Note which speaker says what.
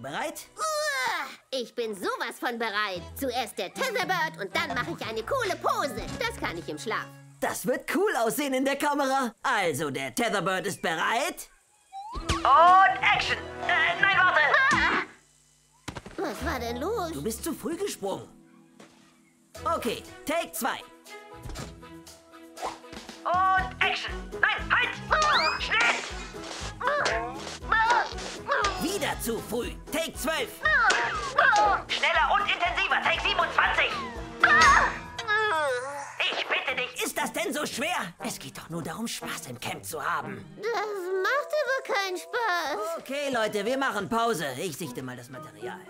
Speaker 1: du bereit?
Speaker 2: Uah, ich bin sowas von bereit. Zuerst der Tetherbird und dann mache ich eine coole Pose. Das kann ich im Schlaf.
Speaker 1: Das wird cool aussehen in der Kamera. Also, der Tetherbird ist bereit.
Speaker 3: Und Action! Äh, nein, warte!
Speaker 2: Ah! Was war denn los?
Speaker 1: Du bist zu früh gesprungen. Okay, Take 2. Wieder zu früh. Take 12.
Speaker 3: Schneller und intensiver! Take 27! Ich bitte dich!
Speaker 1: Ist das denn so schwer? Es geht doch nur darum, Spaß im Camp zu haben.
Speaker 2: Das macht aber keinen Spaß.
Speaker 1: Okay, Leute, wir machen Pause. Ich sichte mal das Material.